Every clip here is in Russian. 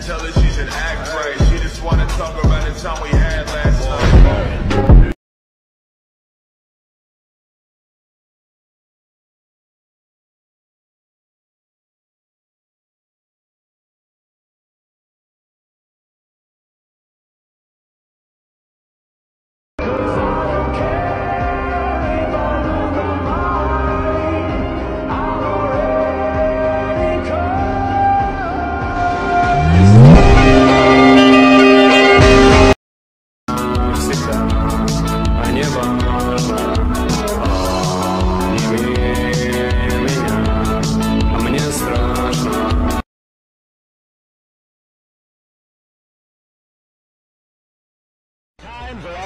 her she should act right. She just wanna talk about the time we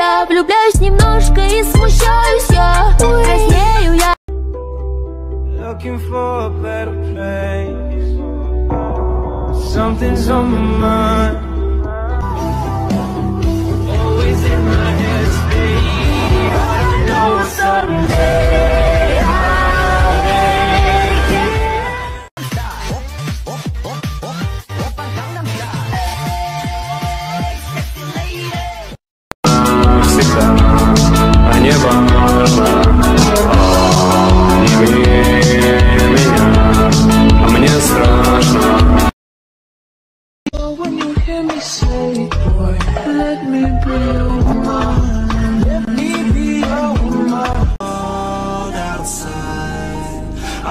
тебя, влюбляюсь немножко и смущаюсь я Краснею я Looking for a better place. Something's on my mind. Always in my headspace. I know someday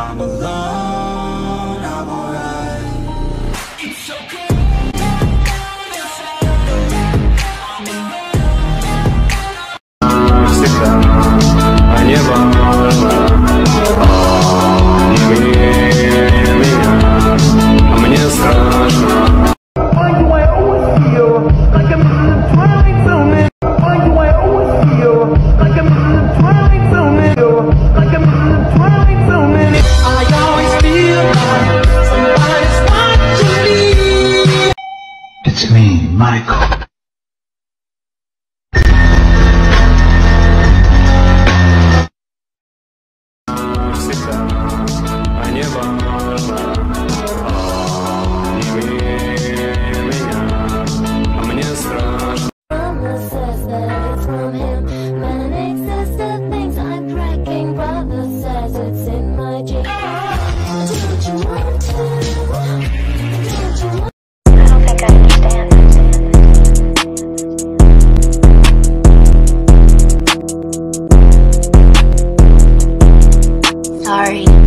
I'm alone. Michael. sorry.